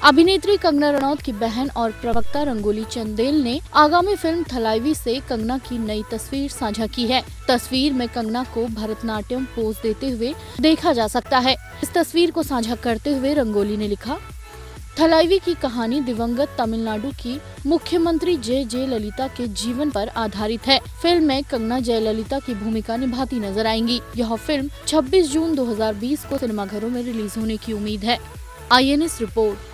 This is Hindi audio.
अभिनेत्री कंगना रनौत की बहन और प्रवक्ता रंगोली चंदेल ने आगामी फ़िल्म थलाईवी से कंगना की नई तस्वीर साझा की है। तस्वीर में कंगना को भरतनाट्यम पोज देते हुए देखा जा सकता है। इस तस्वीर को साझा करते हुए रंगोली ने लिखा, थलाईवी की कहानी दिवंगत तमिलनाडु की मुख्यमंत्री जय जय ललिता के जीवन पर आधारित है। फ़िल्म में कंगना जयललिता की भूमिका निभाती नज़र आएँगी। यह फ़िल्म 26 जून 2020 को सिनेमाघरों में रिलीज़ होने की उम्मीद है। INS report.